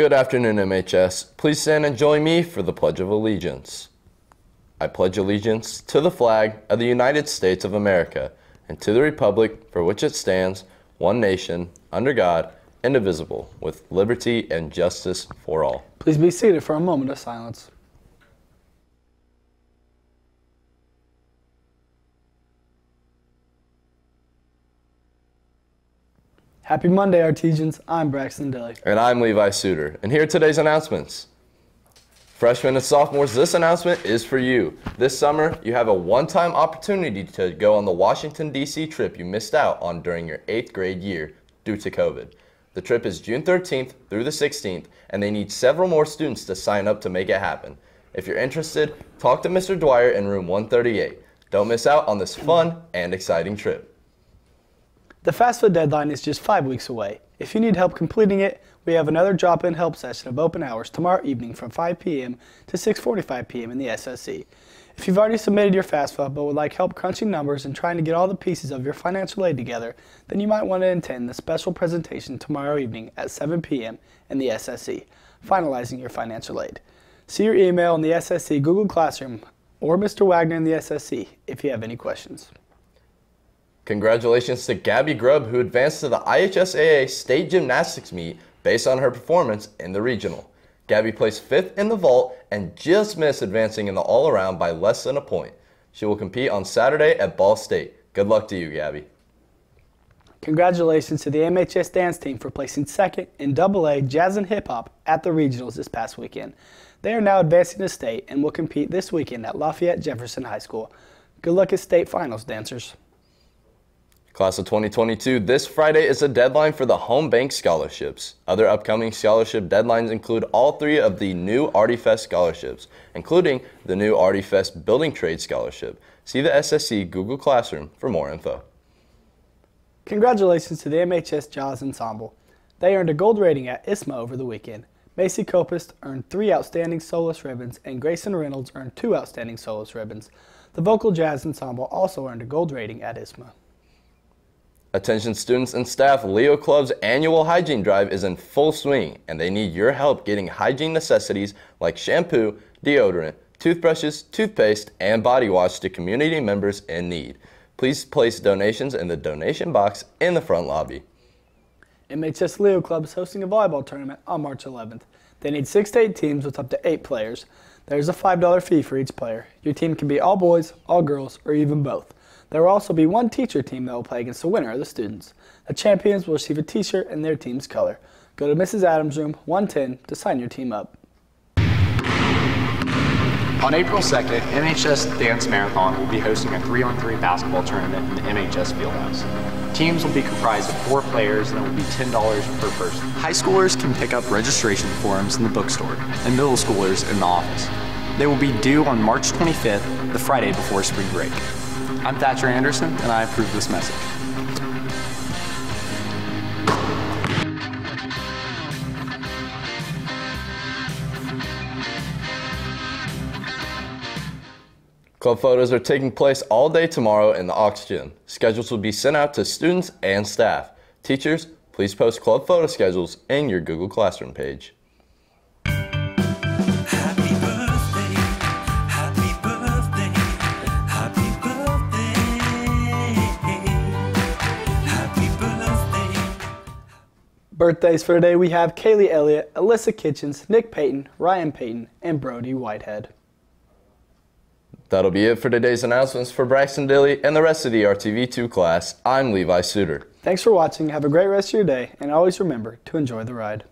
Good afternoon, MHS. Please stand and join me for the Pledge of Allegiance. I pledge allegiance to the flag of the United States of America and to the republic for which it stands, one nation, under God, indivisible, with liberty and justice for all. Please be seated for a moment of silence. Happy Monday, Artesians. I'm Braxton Dilly. And I'm Levi Suter. And here are today's announcements. Freshmen and sophomores, this announcement is for you. This summer, you have a one-time opportunity to go on the Washington, D.C. trip you missed out on during your eighth grade year due to COVID. The trip is June 13th through the 16th, and they need several more students to sign up to make it happen. If you're interested, talk to Mr. Dwyer in room 138. Don't miss out on this fun and exciting trip. The FAFSA deadline is just five weeks away. If you need help completing it, we have another drop-in help session of open hours tomorrow evening from 5 p.m. to 6.45 p.m. in the SSE. If you've already submitted your FAFSA but would like help crunching numbers and trying to get all the pieces of your financial aid together, then you might want to attend the special presentation tomorrow evening at 7 p.m. in the SSE, finalizing your financial aid. See your email in the SSE Google Classroom or Mr. Wagner in the SSE if you have any questions. Congratulations to Gabby Grubb, who advanced to the IHSAA State Gymnastics meet based on her performance in the regional. Gabby placed fifth in the vault and just missed advancing in the all-around by less than a point. She will compete on Saturday at Ball State. Good luck to you, Gabby. Congratulations to the MHS dance team for placing second in AA Jazz and Hip Hop at the regionals this past weekend. They are now advancing to state and will compete this weekend at Lafayette Jefferson High School. Good luck at state finals, dancers. Class of 2022, this Friday is the deadline for the Home Bank Scholarships. Other upcoming scholarship deadlines include all three of the new ArtieFest scholarships, including the new ArtieFest Building Trade Scholarship. See the SSC Google Classroom for more info. Congratulations to the MHS Jazz Ensemble. They earned a gold rating at ISSMA over the weekend. Macy Copist earned three outstanding soloist ribbons and Grayson Reynolds earned two outstanding soloist ribbons. The Vocal Jazz Ensemble also earned a gold rating at ISSMA. Attention students and staff, Leo Club's annual hygiene drive is in full swing and they need your help getting hygiene necessities like shampoo, deodorant, toothbrushes, toothpaste, and body wash to community members in need. Please place donations in the donation box in the front lobby. MHS Leo Club is hosting a volleyball tournament on March 11th. They need six to eight teams with up to eight players. There's a $5 fee for each player. Your team can be all boys, all girls, or even both. There will also be one teacher team that will play against the winner of the students. The champions will receive a t-shirt in their team's color. Go to Mrs. Adams' room 110 to sign your team up. On April 2nd, MHS Dance Marathon will be hosting a 3-on-3 basketball tournament in the MHS Fieldhouse. Teams will be comprised of four players and it will be $10 per person. High schoolers can pick up registration forms in the bookstore and middle schoolers in the office. They will be due on March 25th, the Friday before spring break. I'm Thatcher Anderson, and I approve this message. Club photos are taking place all day tomorrow in the Aux Gym. Schedules will be sent out to students and staff. Teachers, please post club photo schedules in your Google Classroom page. Birthdays for today we have Kaylee Elliott, Alyssa Kitchens, Nick Payton, Ryan Payton, and Brody Whitehead. That'll be it for today's announcements for Braxton Dilly and the rest of the RTV2 class. I'm Levi Suter. Thanks for watching, have a great rest of your day, and always remember to enjoy the ride.